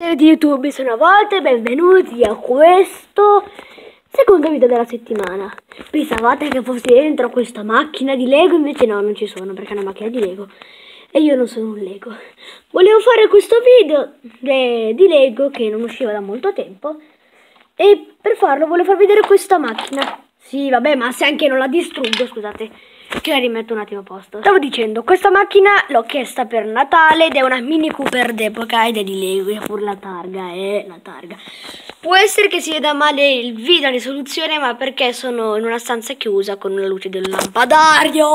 di YouTube sono a volte benvenuti a questo secondo video della settimana. Pensavate che fossi dentro questa macchina di Lego, invece no, non ci sono perché è una macchina di Lego e io non sono un Lego. Volevo fare questo video di Lego che non usciva da molto tempo e per farlo volevo far vedere questa macchina. Sì, vabbè, ma se anche non la distruggo, scusate, che la rimetto un attimo a posto. Stavo dicendo, questa macchina l'ho chiesta per Natale ed è una Mini Cooper d'epoca ed è di Lego, pure la targa, è la targa. Può essere che si veda male il video, la risoluzione, ma perché sono in una stanza chiusa con la luce del lampadario.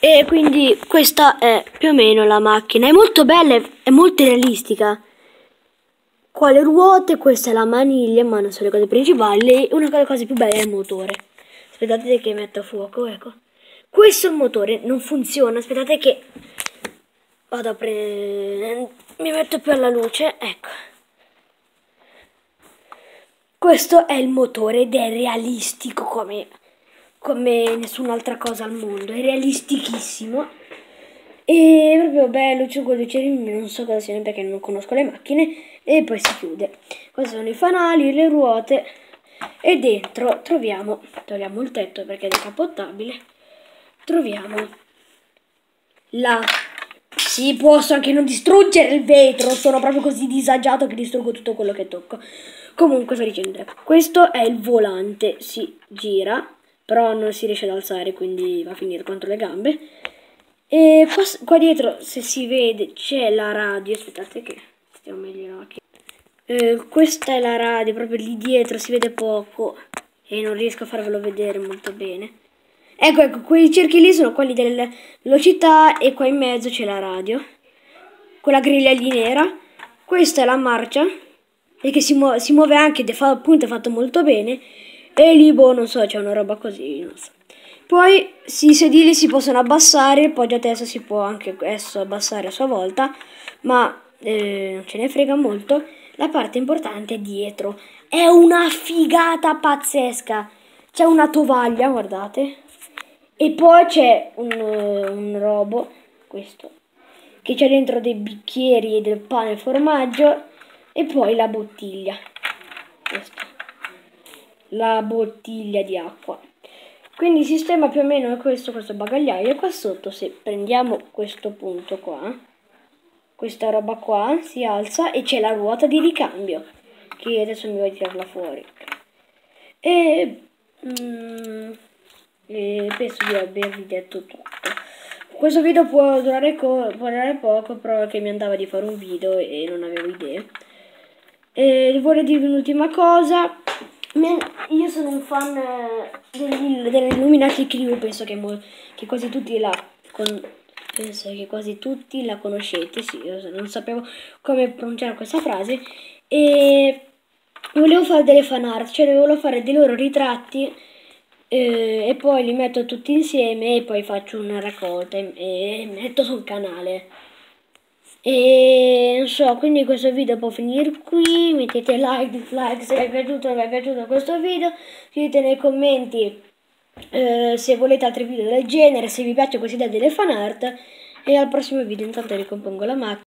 E quindi questa è più o meno la macchina. È molto bella, è molto realistica qua le ruote, questa è la maniglia, ma non sono le cose principali. Una delle cose più belle è il motore. Aspettate che metto fuoco, ecco. Questo è il motore, non funziona. Aspettate che vado a prendere... Mi metto più alla luce, ecco. Questo è il motore ed è realistico come, come nessun'altra cosa al mondo. È realistichissimo. E proprio bello, c'è quei lucerini, non so cosa siano perché non conosco le macchine. E poi si chiude. Questi sono i fanali, le ruote. E dentro troviamo, togliamo il tetto perché è decapottabile. Troviamo la... Sì, posso anche non distruggere il vetro. Sono proprio così disagiato che distruggo tutto quello che tocco. Comunque sto dicendo, questo è il volante. Si gira, però non si riesce ad alzare, quindi va a finire contro le gambe. E qua, qua dietro, se si vede, c'è la radio. Aspettate che stiamo meglio qui. Eh, questa è la radio, proprio lì dietro si vede poco e non riesco a farvelo vedere molto bene. Ecco, ecco, quei cerchi lì sono quelli delle velocità e qua in mezzo c'è la radio. Quella griglia lì nera. Questa è la marcia e che si, muo si muove anche, appunto è fatto molto bene. E lì, boh, non so, c'è una roba così, non so. Poi i sedili si possono abbassare, il poggio a testa si può anche esso abbassare a sua volta, ma eh, non ce ne frega molto. La parte importante è dietro. È una figata pazzesca. C'è una tovaglia, guardate. E poi c'è un, un robo, questo, che c'è dentro dei bicchieri e del pane e formaggio. E poi la bottiglia. Questa. La bottiglia di acqua. Quindi il sistema più o meno è questo, questo bagagliaio. E qua sotto, se prendiamo questo punto qua, questa roba qua si alza e c'è la ruota di ricambio. Che adesso mi vuoi tirarla fuori. E, mm, e penso di avervi detto tutto. Questo video può durare, può durare poco, però che mi andava di fare un video e non avevo idee. E vorrei dirvi un'ultima cosa io sono un fan eh, dell'Illuminati Crew, penso che, che, quasi tutti la con, penso che quasi tutti la conoscete, sì, non sapevo come pronunciare questa frase e volevo fare delle fan art, cioè volevo fare dei loro ritratti eh, e poi li metto tutti insieme e poi faccio una raccolta e, e metto sul canale. E non so, quindi questo video può finire qui, mettete like, dislike se vi è piaciuto non vi è piaciuto questo video, scrivete nei commenti eh, se volete altri video del genere, se vi piace questa idea delle fan art e al prossimo video intanto ricompongo la macchina.